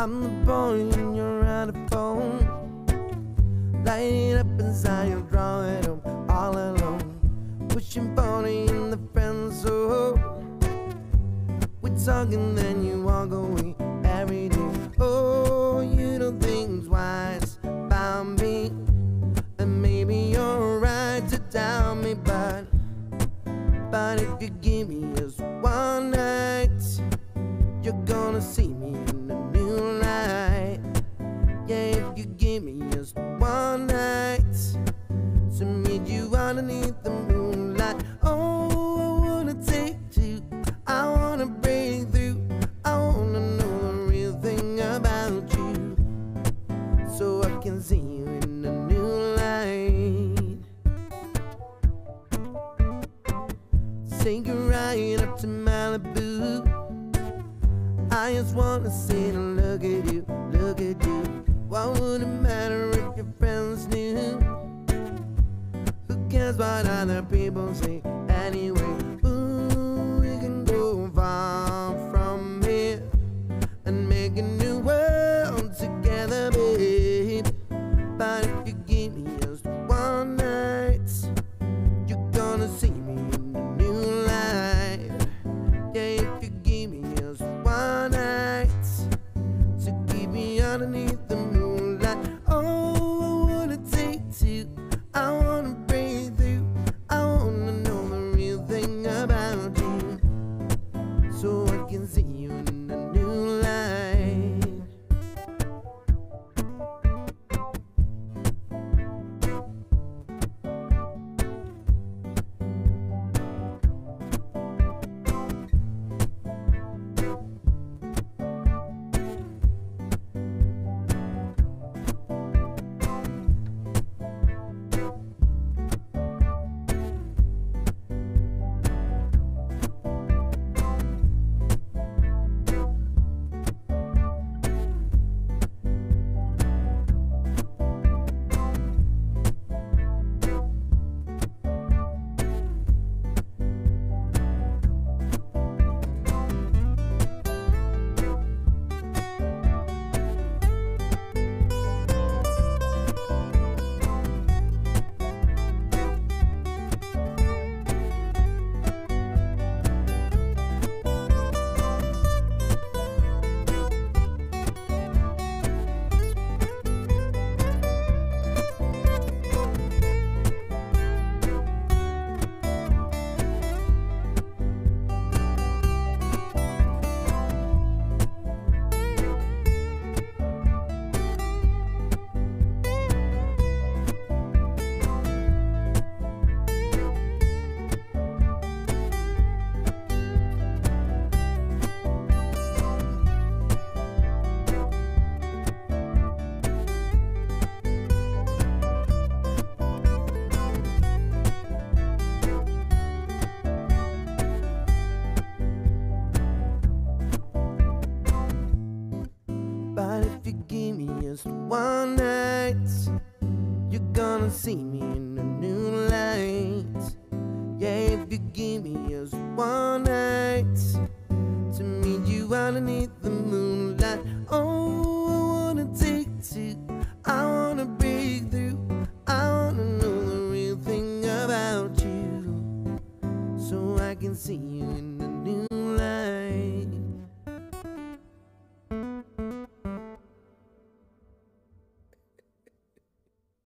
I'm the boy and you're phone. Light up inside, you draw all alone. Pushing 40 in the friend zone. We're talking, then you walk away every day. Oh, you don't think twice meet you underneath the moonlight. Oh, I wanna take you, I wanna break through, I wanna know the real thing about you, so I can see you in a new light. Take a ride up to Malibu. I just wanna sit and look at you, look at you. What would what other people say anyway? Ooh, we can go far from here and make a new world together, babe. But if you give me just one night, you're gonna see me in a new light. Yeah, if you give me just one night to keep me underneath the moonlight. You give me just one night, you're gonna see me in a new light. Yeah, if you give me just one night to meet you underneath moonlight.